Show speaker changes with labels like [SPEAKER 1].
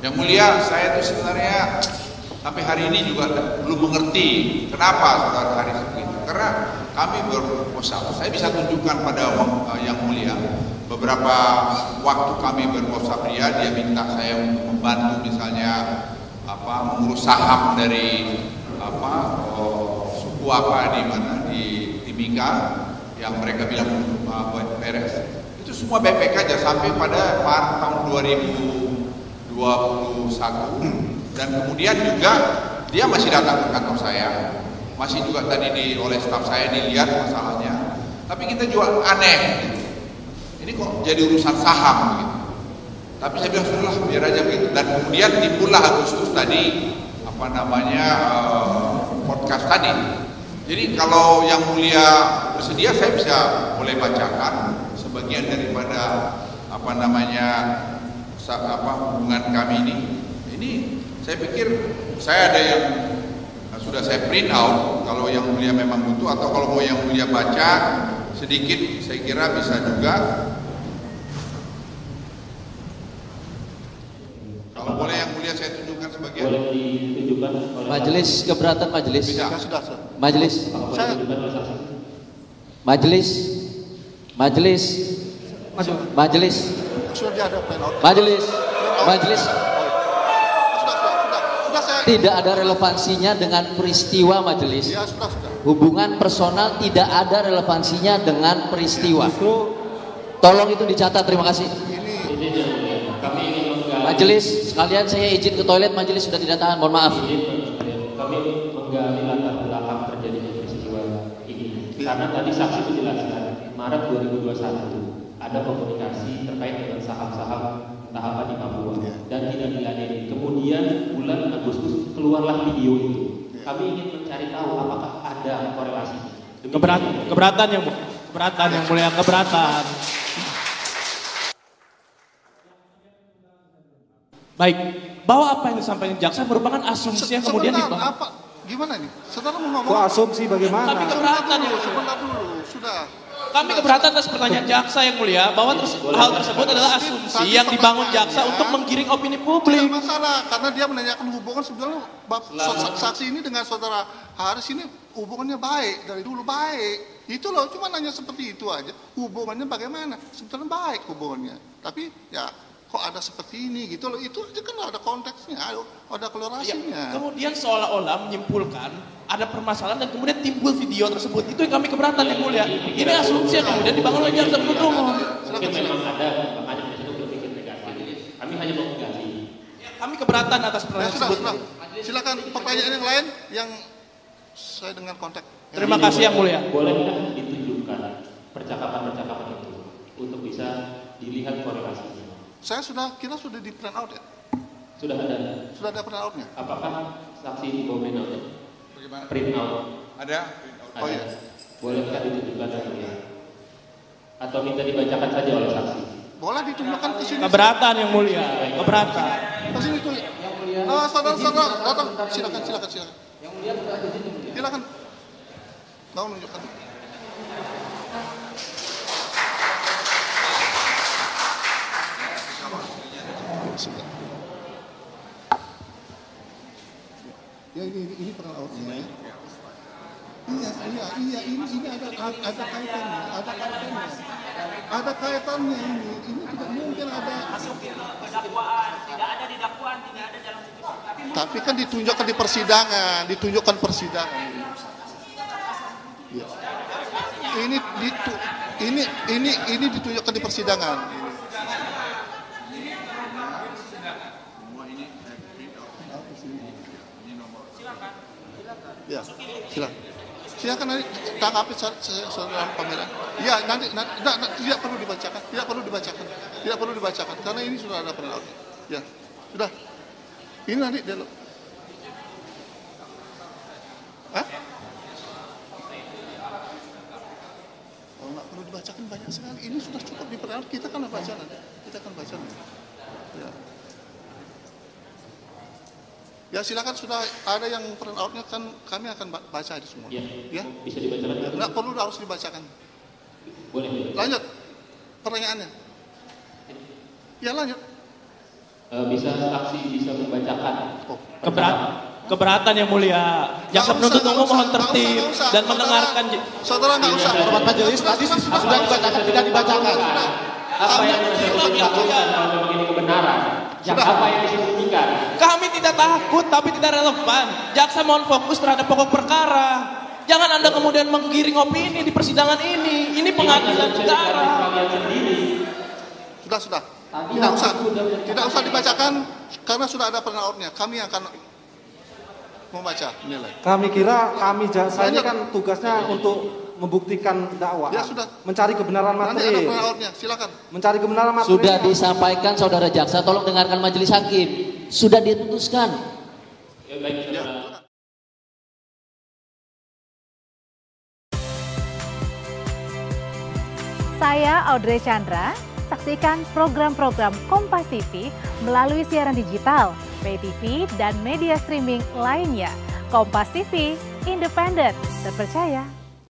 [SPEAKER 1] Yang mulia, saya itu sebenarnya sampai hari ini juga belum mengerti kenapa saudara hari itu. Karena kami berwhatsapp. Saya bisa tunjukkan pada eh, yang mulia beberapa waktu kami berwhatsapp dia, dia minta saya membantu misalnya apa mengurus saham dari apa oh, suku apa di mana di Timika yang mereka bilang eh, buat beres. Itu semua BPK aja sampai pada tahun 2000 21 dan kemudian juga dia masih datang ke kantor saya. Masih juga tadi di, oleh staf saya dilihat masalahnya. Tapi kita juga aneh. Ini kok jadi urusan saham gitu. Tapi saya bilang sudah biar aja begitu dan kemudian timbullah Agustus tadi apa namanya uh, podcast tadi. Jadi kalau yang mulia bersedia saya bisa boleh bacakan sebagian daripada apa namanya apa hubungan kami ini. Ini saya pikir saya ada yang sudah saya print out kalau yang mulia memang butuh atau kalau mau yang mulia baca sedikit saya kira bisa juga Kalau boleh yang mulia saya tunjukkan sebagian. Boleh
[SPEAKER 2] ditunjukkan oleh Majelis keberatan majelis.
[SPEAKER 1] Bisa. Sudah, sudah.
[SPEAKER 2] Majelis. Saya... Majelis. Majelis. Majelis. Sudah ada Majelis. Majelis. Tidak ada relevansinya dengan peristiwa majelis. Ya, sudah, sudah. Hubungan personal tidak ada relevansinya dengan peristiwa. Tolong itu dicatat. Terima kasih. Ini, kami ingin Majelis, sekalian saya izin ke toilet, majelis sudah tidak tahan, mohon maaf.
[SPEAKER 3] Kami menggali latar belakang terjadinya peristiwa ini. Karena tadi saksi itu jelaskan, Maret 2021 ada komunikasi terkait dengan saham-saham tahapan di Papua ya. dan tidak diladeni. Kemudian bulan Agustus keluarlah video itu. Ya. Kami ingin mencari tahu apakah ada korelasi.
[SPEAKER 4] Keberat, keberatan yang keberatan yang mulia keberatan. Baik, bahwa apa yang disampaikan jaksa merupakan asumsi yang kemudian
[SPEAKER 1] dibangun. Apa? Gimana nih? Saudara mau ngomong?
[SPEAKER 4] Kok asumsi bagaimana?
[SPEAKER 1] Kami keberatan ya. Sebentar dulu, sudah.
[SPEAKER 4] Kami keberatan atas pertanyaan jaksa yang mulia bahwa terse hal tersebut adalah asumsi yang dibangun jaksa untuk menggiring opini publik.
[SPEAKER 1] Tidak masalah karena dia menanyakan hubungan sebenarnya saksi ini dengan saudara Haris ini hubungannya baik dari dulu baik. Itu loh cuma nanya seperti itu aja. Hubungannya bagaimana? Sebetulnya baik hubungannya. Tapi ya kok ada seperti ini? Gitu loh. Itu aja kan ada konteksnya ada kolorasinya.
[SPEAKER 4] Ya, kemudian seolah-olah menyimpulkan ada permasalahan dan kemudian timbul video tersebut. Itu yang kami keberatan yang mulia. Ini asumsi yang kemudian dibangun oleh jaksa penuntut umum.
[SPEAKER 3] Mungkin memang ada makanya di situ berpikir negatif. Kami hanya mau menggali.
[SPEAKER 4] Ya, kami keberatan atas pertanyaan ya, tersebut.
[SPEAKER 1] silakan pertanyaan yang lain yang saya dengar kontak.
[SPEAKER 4] Terima kasih yang mulia.
[SPEAKER 3] Bolehkah ditunjukkan percakapan-percakapan itu untuk bisa dilihat korelasinya
[SPEAKER 1] saya sudah kira sudah di print out ya.
[SPEAKER 3] Sudah ada.
[SPEAKER 1] Sudah ada print outnya.
[SPEAKER 3] Apakah saksi di bawah print out? Bagaimana? Print out.
[SPEAKER 1] Ada.
[SPEAKER 3] Oh iya. Bolehkah ditunjukkan ya? Atau minta dibacakan saja oleh saksi?
[SPEAKER 1] Boleh ditunjukkan ke sini.
[SPEAKER 4] Keberatan yang mulia. Keberatan.
[SPEAKER 1] Ke sini tuh. Nah, saudara-saudara datang. Silakan, silakan, silakan. Yang mulia Silakan. Mau menunjukkan. Ya ini ini, ini pengalaman ya. Iya, iya, iya, ini ini ada ada kaitannya, ada kaitannya. Ada kaitannya ini. Ini tidak mungkin ada dakwaan, tidak ada di dakwaan, tidak ada dalam Tapi, Tapi kan ditunjukkan di persidangan, ditunjukkan persidangan. Ya. Ini ditu, ini ini ini ditunjukkan di persidangan. Ya, silakan. Silakan nanti tanggapi dalam pameran. Ya, nanti, nanti tidak, perlu dibacakan, tidak perlu dibacakan, tidak perlu dibacakan karena ini sudah ada penelitian. Ya, sudah. Ini nanti dia. Hah? Oh, nggak perlu dibacakan banyak sekali. Ini sudah cukup di Kita kan baca nanti. Kita akan baca nanti. Ya. Ya silakan sudah ada yang print outnya kan kami akan baca itu semua.
[SPEAKER 3] Ya. ya? Bisa dibacakan.
[SPEAKER 1] Enggak perlu harus dibacakan. Boleh. Lanjut pertanyaannya. Ya lanjut.
[SPEAKER 3] uh, bisa saksi bisa membacakan.
[SPEAKER 4] Keberat, keberatan yang mulia. Jaksa penuntut umum mohon tertib dan mendengarkan.
[SPEAKER 5] Saudara nggak usah.
[SPEAKER 6] Hormat majelis tadi sudah dibacakan tidak dibacakan.
[SPEAKER 3] Apa yang bisa dilakukan kalau memang ini kebenaran? Apa yang disembunyikan?
[SPEAKER 4] Kami tidak takut tapi tidak relevan. Jaksa mohon fokus terhadap pokok perkara. Jangan Anda kemudian menggiring opini di persidangan ini. Ini pengadilan negara.
[SPEAKER 5] Sudah, sudah. Tidak usah. Tidak usah dibacakan karena sudah ada penaornya. Kami akan membaca nilai.
[SPEAKER 6] Kami kira kami saya ini kan tugasnya untuk membuktikan dakwaan.
[SPEAKER 5] Ya sudah.
[SPEAKER 6] Mencari kebenaran
[SPEAKER 5] Nanti ada
[SPEAKER 6] materi.
[SPEAKER 5] penaornya. Silakan.
[SPEAKER 6] Mencari kebenaran materi.
[SPEAKER 2] Sudah disampaikan saudara jaksa, tolong dengarkan majelis hakim. Sudah diputuskan.
[SPEAKER 3] Ya, baik,
[SPEAKER 5] Ya.
[SPEAKER 7] Saya Audrey Chandra. Saksikan program-program Kompas TV melalui siaran digital, pay TV, dan media streaming lainnya. Kompas TV, independen, terpercaya,